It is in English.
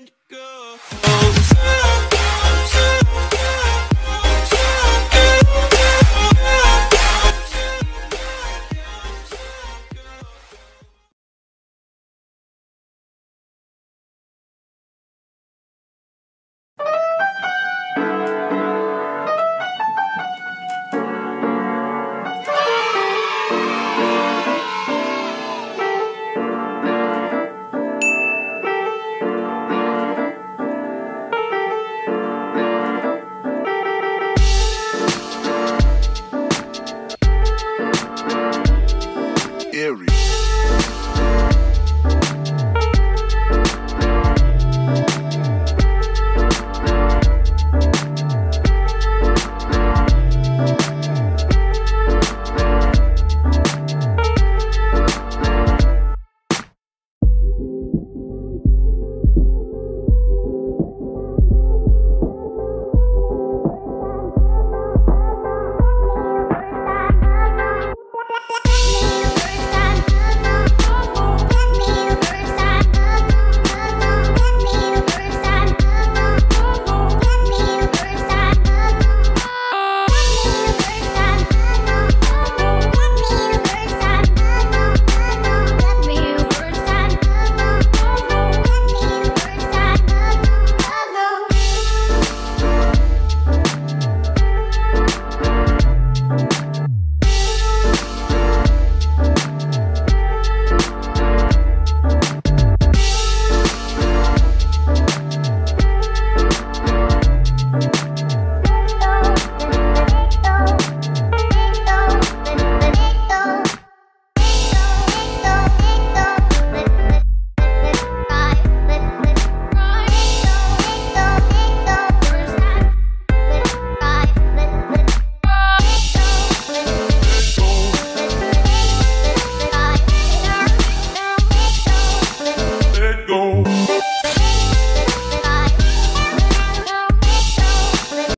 and go. Bye.